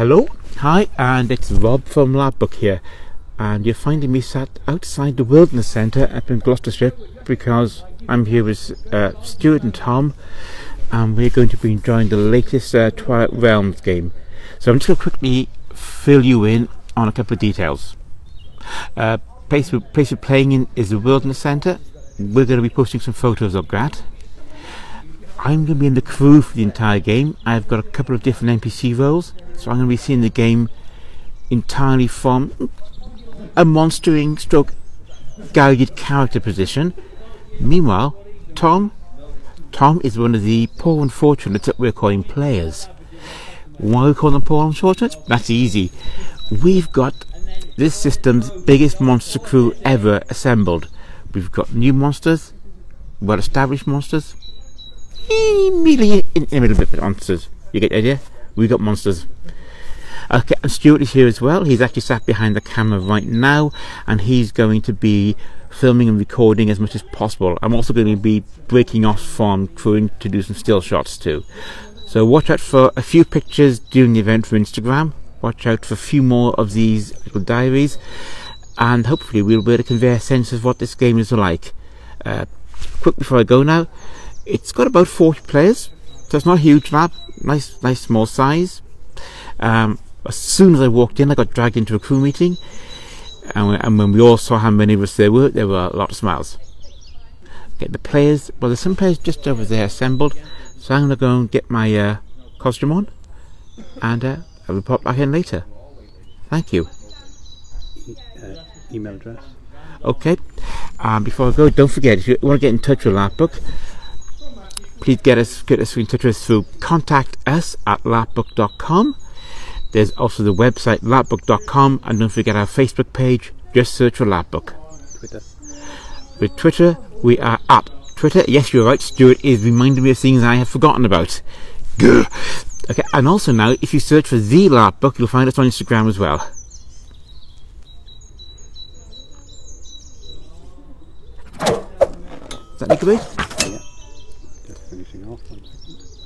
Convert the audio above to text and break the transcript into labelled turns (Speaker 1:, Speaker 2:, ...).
Speaker 1: Hello, hi, and it's Rob from LARPBook here, and you're finding me sat outside the Wilderness Centre up in Gloucestershire because I'm here with uh, Stuart and Tom, and we're going to be enjoying the latest uh, Twilight Realms game. So I'm just going to quickly fill you in on a couple of details. Uh, place, we're, place we're playing in is the Wilderness Centre. We're going to be posting some photos of that. I'm going to be in the crew for the entire game. I've got a couple of different NPC roles, so I'm going to be seeing the game entirely from a monstering stroke guided character position. Meanwhile, Tom, Tom is one of the poor unfortunates that we're calling players. Why we call them poor unfortunates? That's easy. We've got this system's biggest monster crew ever assembled. We've got new monsters, well established monsters, immediately in, bit monsters. You get the idea? We've got monsters. Okay, and Stuart is here as well. He's actually sat behind the camera right now, and he's going to be filming and recording as much as possible. I'm also going to be breaking off from crewing to do some still shots too. So watch out for a few pictures during the event for Instagram. Watch out for a few more of these little diaries, and hopefully we'll be able to convey a sense of what this game is like. Uh, quick before I go now, it's got about 40 players, so it's not a huge LARP. Nice, nice small size. Um, as soon as I walked in, I got dragged into a crew meeting, and, and when we all saw how many of us there were, there were a lot of smiles. Okay, the players, well, there's some players just over there assembled, so I'm going to go and get my uh, costume on, and uh, I'll report back in later. Thank you.
Speaker 2: E- uh, email address.
Speaker 1: Okay. Um, before I go, don't forget if you want to get in touch with LARPBook, please get us get us in touch with us through contact us at larpbook.com. There's also the website larpbook.com, and don't forget our Facebook page. Just search for LARPBook.
Speaker 2: Twitter.
Speaker 1: With Twitter, we are at Twitter. Yes, you're right. Stuart is reminding me of things I have forgotten about. Gah. Okay, and also now, if you search for the LARPBook, you'll find us on Instagram as well. Is that Nicoby?
Speaker 2: Yeah. Just finishing off. One second.